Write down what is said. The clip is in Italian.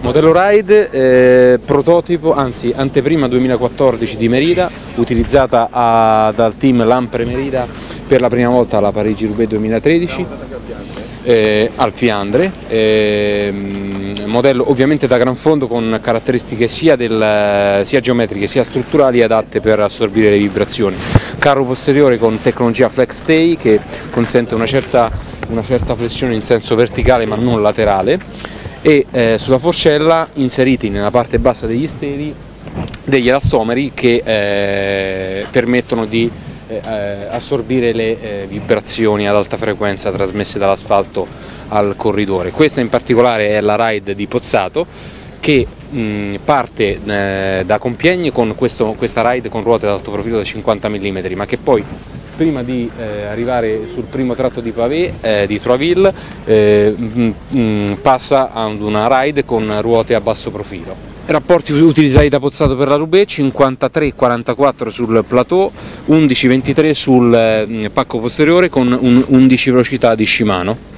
Modello Ride, eh, prototipo, anzi anteprima 2014 di Merida, utilizzata a, dal team Lampre Merida per la prima volta alla Parigi-Roubaix 2013, eh, al Fiandre, eh, modello ovviamente da gran fondo con caratteristiche sia, del, sia geometriche sia strutturali adatte per assorbire le vibrazioni. Carro posteriore con tecnologia Flex Stay che consente una certa, una certa flessione in senso verticale ma non laterale e eh, sulla forcella inseriti nella parte bassa degli steli degli elastomeri che eh, permettono di eh, eh assorbire le eh, vibrazioni ad alta frequenza trasmesse dall'asfalto al corridore. Questa in particolare è la ride di Pozzato che mh, parte eh, da Compiègne con questo, questa ride con ruote ad alto profilo da 50 mm ma che poi prima di eh, arrivare sul primo tratto di pavé eh, di Troisville eh, mh, mh, passa ad una ride con ruote a basso profilo. Rapporti utilizzati da Pozzato per la Roubaix 53-44 sul plateau, 11-23 sul pacco posteriore con un 11 velocità di Shimano.